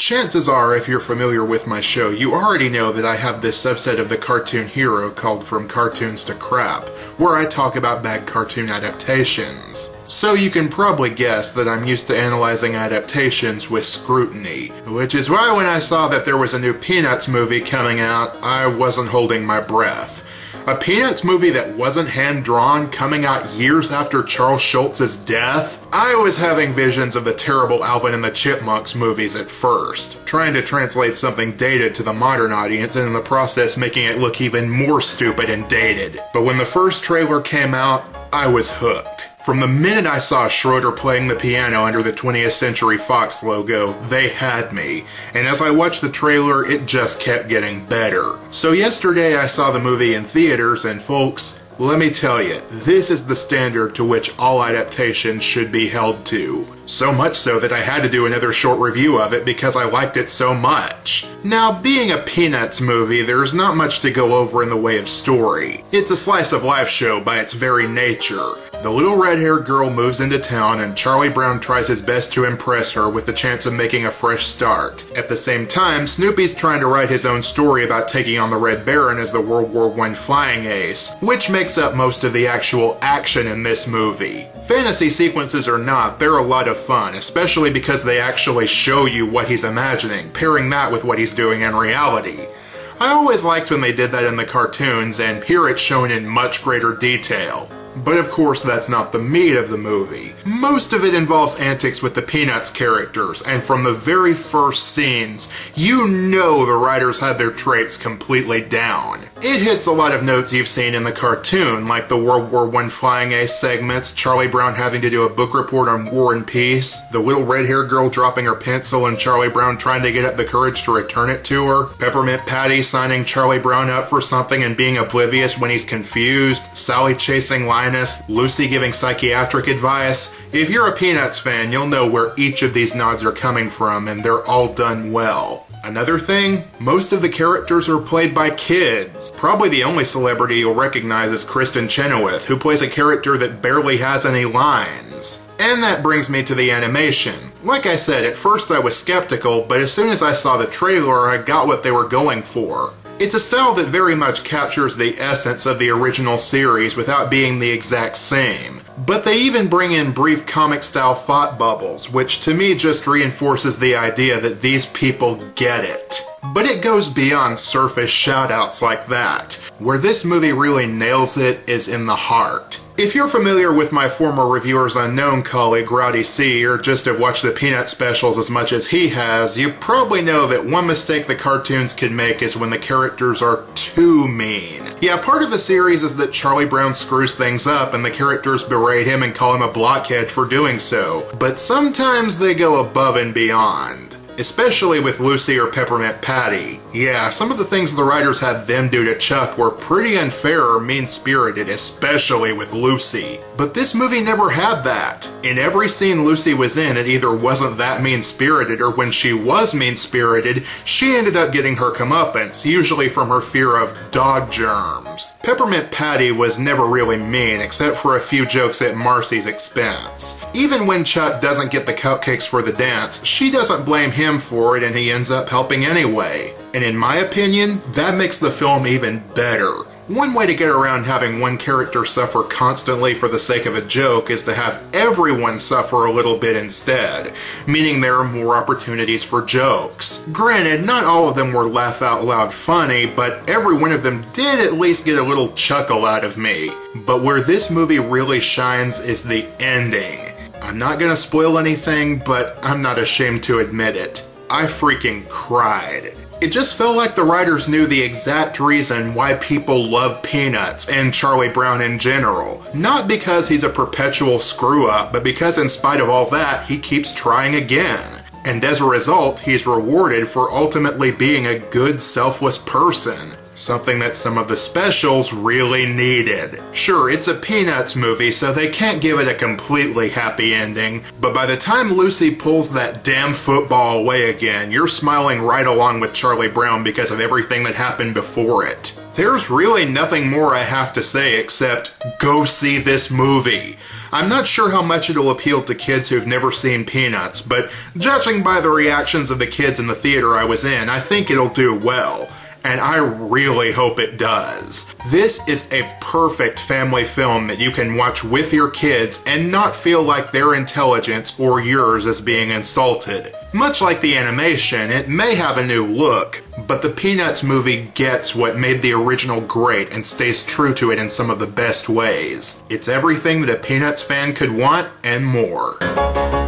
Chances are, if you're familiar with my show, you already know that I have this subset of the cartoon hero called From Cartoons to Crap, where I talk about bad cartoon adaptations. So you can probably guess that I'm used to analyzing adaptations with scrutiny, which is why when I saw that there was a new Peanuts movie coming out, I wasn't holding my breath. A Peanuts movie that wasn't hand-drawn coming out years after Charles Schulz's death? I was having visions of the terrible Alvin and the Chipmunks movies at first, trying to translate something dated to the modern audience and in the process making it look even more stupid and dated. But when the first trailer came out, I was hooked. From the minute I saw Schroeder playing the piano under the 20th Century Fox logo, they had me. And as I watched the trailer, it just kept getting better. So yesterday I saw the movie in theaters, and folks, let me tell you, this is the standard to which all adaptations should be held to. So much so that I had to do another short review of it because I liked it so much. Now, being a Peanuts movie, there's not much to go over in the way of story. It's a slice of life show by its very nature. The little red-haired girl moves into town and Charlie Brown tries his best to impress her with the chance of making a fresh start. At the same time, Snoopy's trying to write his own story about taking on the Red Baron as the World War I flying ace, which makes up most of the actual action in this movie. Fantasy sequences or not, they're a lot of fun, especially because they actually show you what he's imagining, pairing that with what he's doing in reality. I always liked when they did that in the cartoons, and here it's shown in much greater detail. But of course that's not the meat of the movie. Most of it involves antics with the Peanuts characters, and from the very first scenes, you know the writers had their traits completely down. It hits a lot of notes you've seen in the cartoon, like the World War I Flying Ace segments, Charlie Brown having to do a book report on War and Peace, the little red-haired girl dropping her pencil and Charlie Brown trying to get up the courage to return it to her, Peppermint Patty signing Charlie Brown up for something and being oblivious when he's confused, Sally chasing Lucy giving psychiatric advice. If you're a Peanuts fan, you'll know where each of these nods are coming from, and they're all done well. Another thing, most of the characters are played by kids. Probably the only celebrity you'll recognize is Kristin Chenoweth, who plays a character that barely has any lines. And that brings me to the animation. Like I said, at first I was skeptical, but as soon as I saw the trailer, I got what they were going for. It's a style that very much captures the essence of the original series without being the exact same. But they even bring in brief comic style thought bubbles, which to me just reinforces the idea that these people get it. But it goes beyond surface shoutouts like that. Where this movie really nails it is in the heart. If you're familiar with my former Reviewers Unknown colleague Rowdy C, or just have watched the Peanut specials as much as he has, you probably know that one mistake the cartoons can make is when the characters are too mean. Yeah, part of the series is that Charlie Brown screws things up and the characters berate him and call him a blockhead for doing so, but sometimes they go above and beyond especially with Lucy or Peppermint Patty. Yeah, some of the things the writers had them do to Chuck were pretty unfair or mean-spirited, especially with Lucy. But this movie never had that. In every scene Lucy was in, it either wasn't that mean-spirited or when she was mean-spirited, she ended up getting her comeuppance, usually from her fear of dog germs. Peppermint Patty was never really mean, except for a few jokes at Marcy's expense. Even when Chuck doesn't get the cupcakes for the dance, she doesn't blame him for it and he ends up helping anyway. And in my opinion, that makes the film even better. One way to get around having one character suffer constantly for the sake of a joke is to have everyone suffer a little bit instead, meaning there are more opportunities for jokes. Granted, not all of them were laugh out loud funny, but every one of them did at least get a little chuckle out of me. But where this movie really shines is the ending. I'm not gonna spoil anything, but I'm not ashamed to admit it. I freaking cried. It just felt like the writers knew the exact reason why people love Peanuts and Charlie Brown in general. Not because he's a perpetual screw up, but because in spite of all that, he keeps trying again. And as a result, he's rewarded for ultimately being a good, selfless person. Something that some of the specials really needed. Sure, it's a Peanuts movie, so they can't give it a completely happy ending, but by the time Lucy pulls that damn football away again, you're smiling right along with Charlie Brown because of everything that happened before it. There's really nothing more I have to say except go see this movie. I'm not sure how much it'll appeal to kids who've never seen Peanuts, but judging by the reactions of the kids in the theater I was in, I think it'll do well and I really hope it does. This is a perfect family film that you can watch with your kids and not feel like their intelligence or yours is being insulted. Much like the animation, it may have a new look, but the Peanuts movie gets what made the original great and stays true to it in some of the best ways. It's everything that a Peanuts fan could want and more.